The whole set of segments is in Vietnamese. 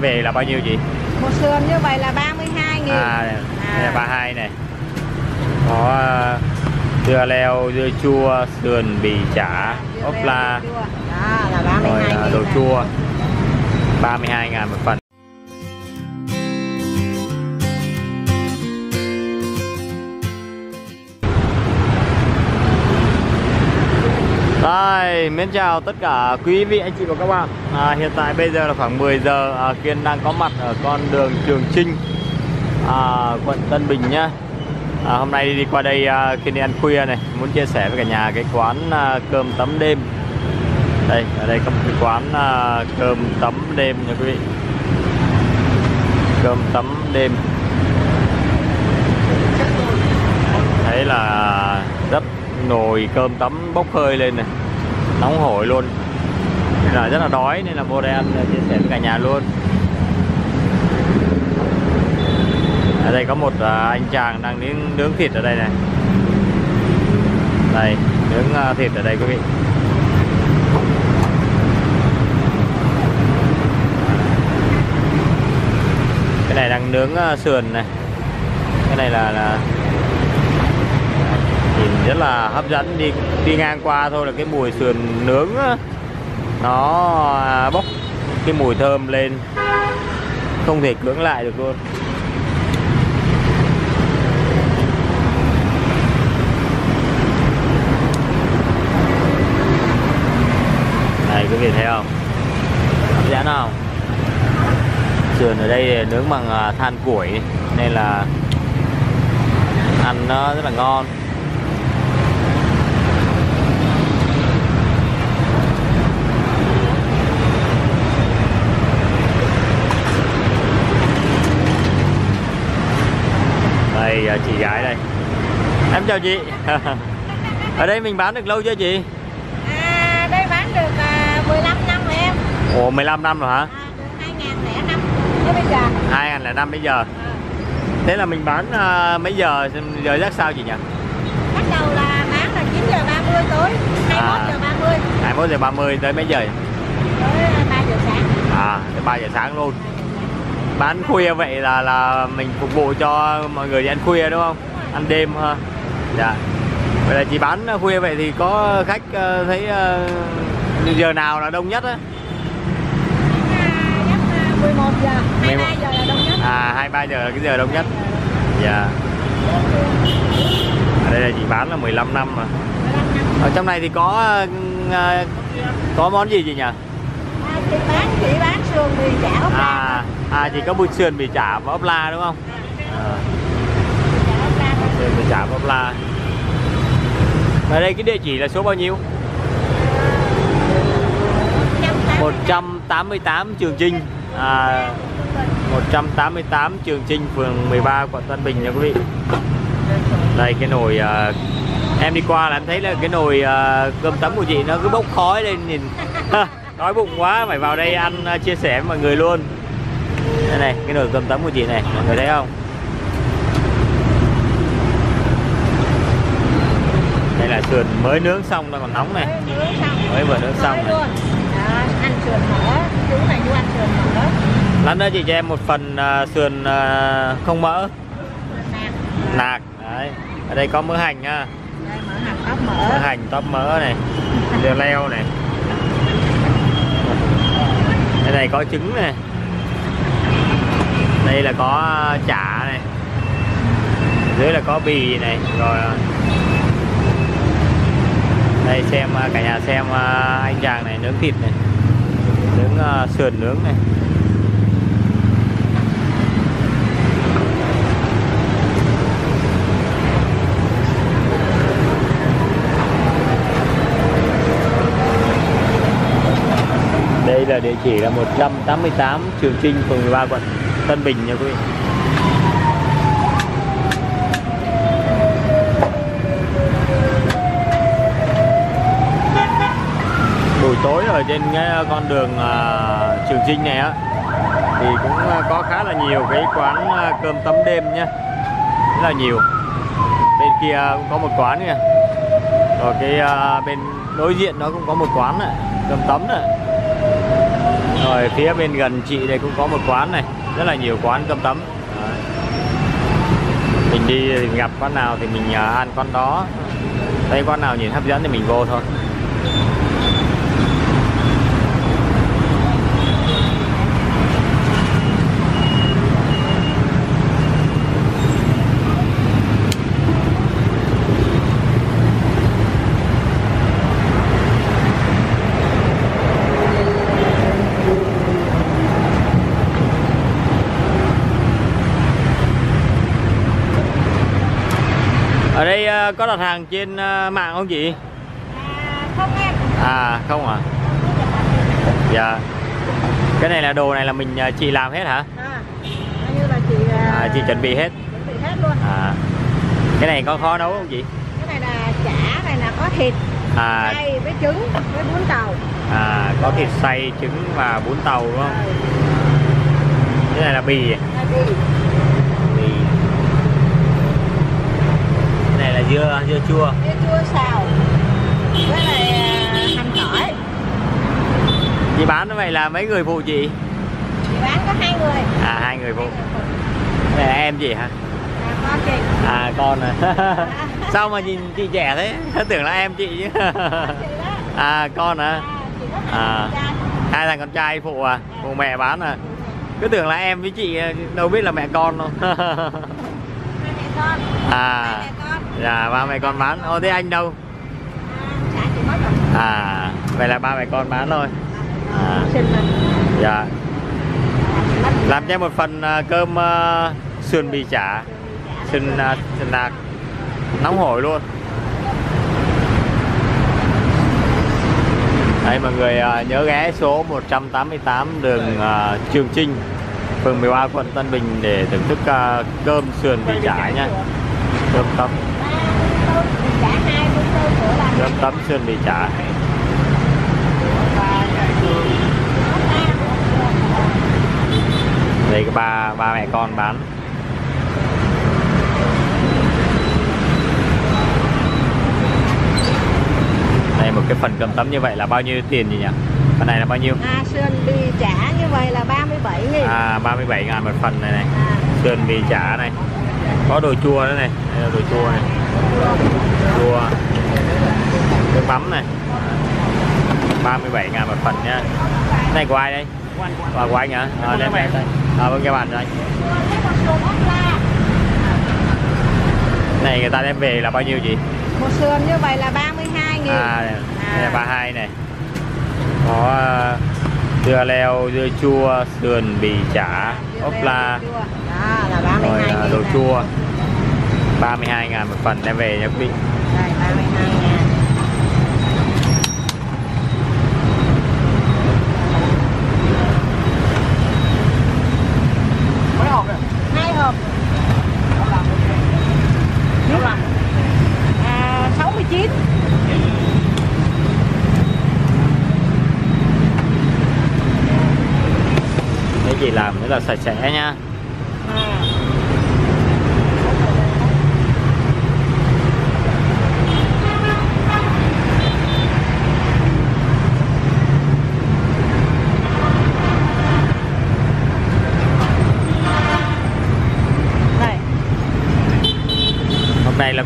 về là bao nhiêu chị? Một sườn như vậy là 32 nghìn. À đây đây là 32 này. Có uh, dưa leo dưa chua sườn bì chả ốp la. đó là 32 rồi uh, đồ chua. 32 ngàn một phần Rồi, mến chào tất cả quý vị anh chị và các bạn. À, Hiện tại bây giờ là khoảng 10 giờ à, Kiên đang có mặt ở con đường Trường Trinh à, Quận Tân Bình nhá. À, Hôm nay đi qua đây à, Kiên đi ăn khuya này Muốn chia sẻ với cả nhà cái quán à, cơm tấm đêm. Đây, ở đây có một cái quán à, cơm tấm đêm nha quý vị. Cơm tấm đêm. Thấy là rất nồi cơm tấm bốc hơi lên này nóng hổi luôn. Nên là rất là đói nên là vô đây ăn chia sẻ với cả nhà luôn. Ở đây có một à, anh chàng đang nướng, nướng thịt ở đây này. Đây nướng à, thịt ở đây quý vị. Cái này đang nướng à, sườn này. Cái này là là nhìn rất là hấp dẫn, đi đi ngang qua thôi là cái mùi sườn nướng nó à, bốc cái mùi thơm lên. Không thể cưỡng lại được luôn. Này, quý vị thấy không? Hấp dẫn không? Sườn ở đây nướng bằng à, than củi, nên là ăn nó rất là ngon đây à, chị gái đây. Em chào chị. Ở đây mình bán được lâu chưa chị? À, đây bán được à, 15 năm rồi em. Ồ 15 năm rồi hả? À, Được 2005 Thế bây giờ. 2005 bây giờ. À, thế là mình bán à, mấy giờ giờ giấc sao chị nhỉ? Bắt đầu là bán là 9 giờ 30 tối 21 À. giờ 30 21 giờ 30 tới mấy giờ? Tới 3 giờ sáng. À tới 3 giờ sáng luôn bán khuya vậy là là mình phục vụ cho mọi người đi ăn khuya đúng không? Ăn đêm ha. Dạ. Vậy là chị bán khuya vậy thì có khách ờ, thấy ờ, giờ nào là đông nhất á? À, Chắc à, 11 giờ 11. 23 giờ. Là đông nhất à hai ba giờ là cái giờ đông nhất. Dạ. Ở đây là chị bán là 15 năm mà. 15 năm. Ở trong này thì có ờ, có món gì chị nhỉ Chị bán chỉ bán sườn mì chả ốc la. À à chỉ có bụi sườn bì chả và ốp la đúng không? À, ốc sườn bì chả và ốp la. Ở đây cái địa chỉ là số bao nhiêu? 188 Trường Trinh. À, 188 Trường Trinh phường 13 quận Tân Bình nha quý vị. Đây cái nồi à, em đi qua là em thấy là cái nồi à, cơm tấm của chị nó cứ bốc khói lên nhìn đói bụng quá phải vào đây ăn à, chia sẻ với mọi người luôn. Đây này cái nồi cơm tấm của chị này mọi người thấy không? Đây là sườn mới nướng xong nó còn nóng này. Mới vừa nướng xong này ăn sườn mỡ. Chú này chú ăn sườn mỡ. Lát nữa chị cho em một phần à, sườn à, không mỡ. Nạc. Đấy. Ở đây có mỡ hành nha đây mỡ mỡ. Mỡ hành tóp mỡ này. Dưa leo này đây này có trứng này đây là có ờ, chả này. Dưới là có bì này, rồi ờ, đây xem ờ, cả nhà xem anh chàng này nướng thịt này, nướng sườn nướng này. Đây là địa chỉ là 188 Trường Trinh, phường 13 quận Tân Bình nha quý vị. Buổi tối ở trên cái ờ, con đường ờ, Trường Trinh này á thì cũng ờ, có khá là nhiều cái quán cơm tấm đêm nhá. Rất là nhiều. Bên kia cũng có một quán kìa. Rồi cái bên đối diện đó cũng có một quán này, cơm tấm này rồi, phía bên gần chị đây cũng có một quán này, rất là nhiều quán cơm tấm. Đấy. mình đi thì gặp quán nào thì mình à, ăn quán đó. Thấy quán nào nhìn hấp dẫn thì mình vô thôi ở đây à, có đặt hàng trên à, mạng không chị? À, không em. à không à? Dạ. Cái này là đồ này là mình à, chị làm hết hả? À, như là chị à, à, chị chuẩn bị hết. chuẩn bị hết luôn. à. Cái này có khó nấu không chị? Cái này là chả, này là có thịt, à. cay với trứng, với bún tàu. à có thịt xay trứng và bún tàu đúng không? Rồi, cái này là bì. Là bì cái này là dưa dưa chua. Dưa chua xào. Với lại à, hành tỏi. chị bán như vậy là mấy người phụ chị? Chị bán có hai người. à hai người phụ. Đây là em chị hả? À, con chị. à con à. Sao mà nhìn chị trẻ thế? Tưởng là em chị chứ. À con À, À. hai hai thằng con trai phụ à? Phụ mẹ bán à? Cứ tưởng là em với chị đâu biết là mẹ con đâu. Hai à. Hai dạ ba mẹ con bán. Ô thế anh đâu? À, vậy là ba mẹ con bán thôi. À. Dạ. Làm cho một phần à, cơm uh, sườn bì chả sườn uh, sườn lạc. Nóng hổi luôn. Đây mọi người uh, nhớ ghé số 188 đường uh, Trường Trinh phường 13 quận Tân Bình để thưởng thức uh, cơm sườn bì chả nha cơm tấm cơm tấm sườn bì chả. Đây cái ba ba mẹ con bán. Đây một cái phần cơm tấm như vậy là bao nhiêu tiền gì nhỉ? Phần này là bao nhiêu? À, sườn bì chả như vậy là 37 nghìn. à 37 ngàn một phần này này. À, sườn bì chả này có đồ chua nữa này. Đây là đồ chua này. Chua. Nước mắm này. 37 ngàn một phần nha. Cái này của ai đây? À, của anh hả? À, đem à, vâng cho bạn rồi. Cái này người ta đem về là bao nhiêu chị? Một sườn như vậy là 32 nghìn. à đây là 32 này. Có à, dưa leo dưa chua sườn bì chả. Ốp la. Đó là 32 rồi à, đồ chua 32 ngàn một phần đem về nha quý vị Đây 32 ngàn. mấy hộp này Hai hộp. nó làm À, 69. Mấy chị làm rất là sạch sẽ nha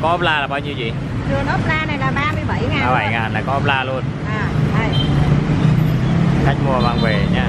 có ốp la là bao nhiêu chị? sườn ốp la này là 37 ngàn. 37 luôn. ngàn là có ốp la luôn À, đây. Khách mua mang về nha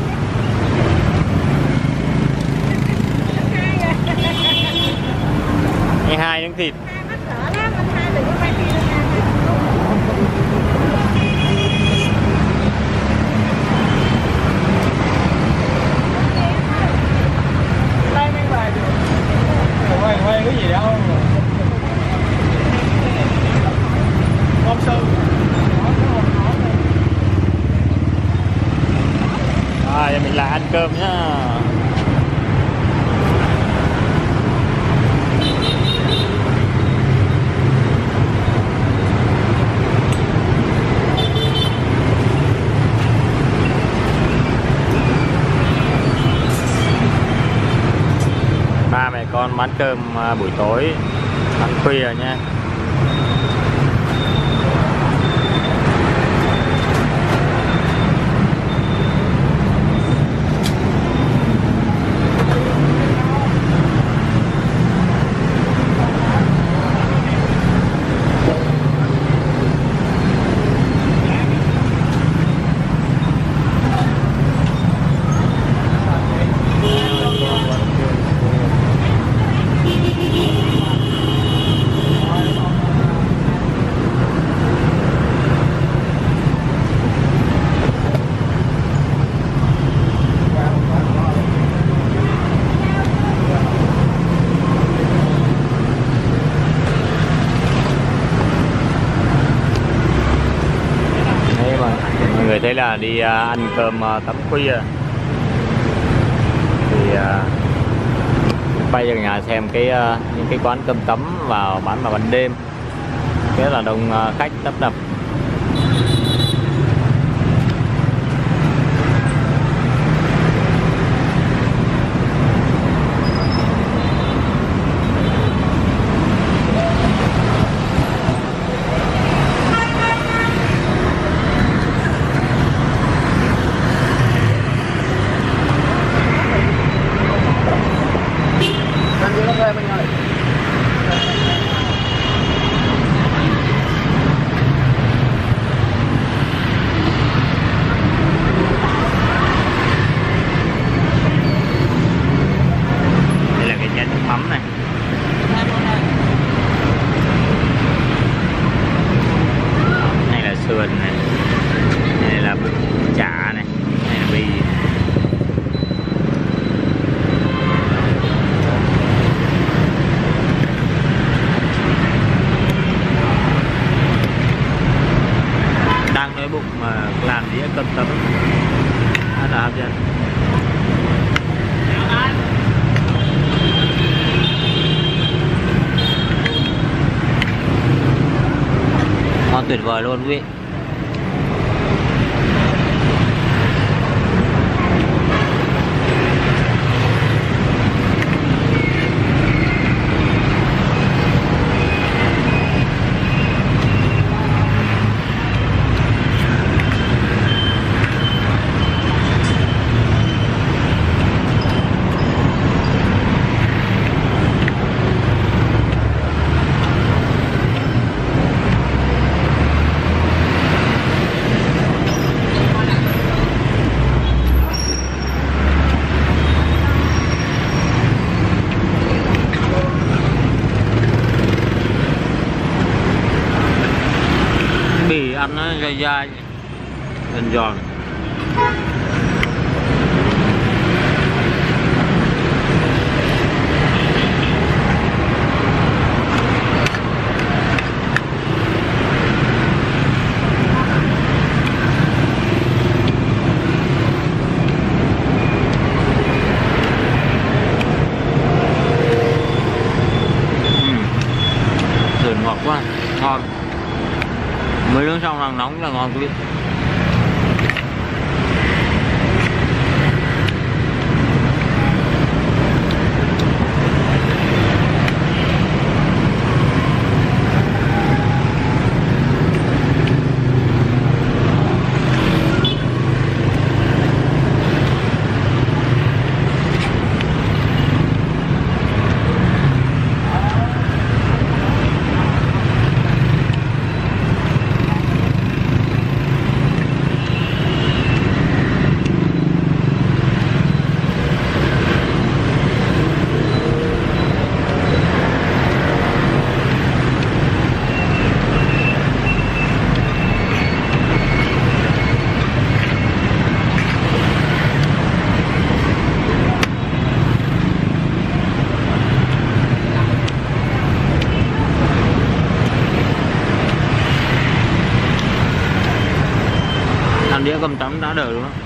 cơm nhá. Ba mẹ con bán cơm à, buổi tối. Ăn khuya nha. Đây là đi à, ăn cơm à, tắm khuya. Thì à, quay về nhà xem cái những cái quán cơm tấm vào bán vào ban đêm. Thế là đông khách tấp nập. Nó thuê mình ơi. good while always nó dai dai giòn giòn Ừm. sườn ngọt quá ngon mới nướng xong là nóng là ngon quý vị cầm tắm tấm đã đỡ luôn không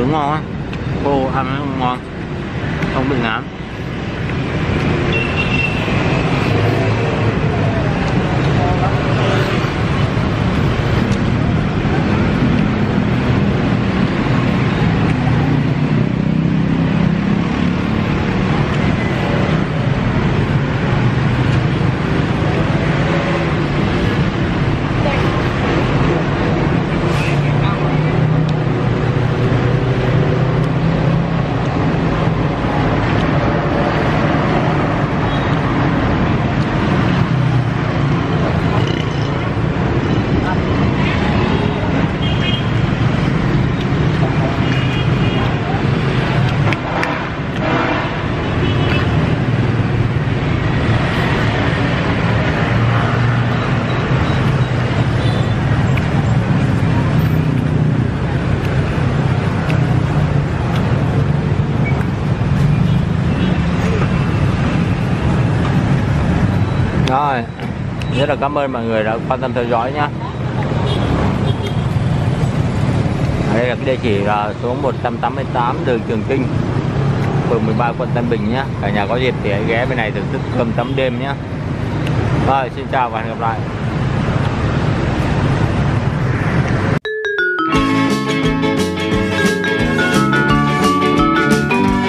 nướng ngon á. Khô ăn nó ngon không bị ngán rồi rất là cảm ơn mọi người đã quan tâm theo dõi nhé. đây là cái địa chỉ là số 188 đường Trường Kinh phường 13 quận Tân Bình nhé. cả nhà có dịp thì hãy ghé bên này thưởng thức cơm tấm đêm nhé. rồi, xin chào và hẹn gặp lại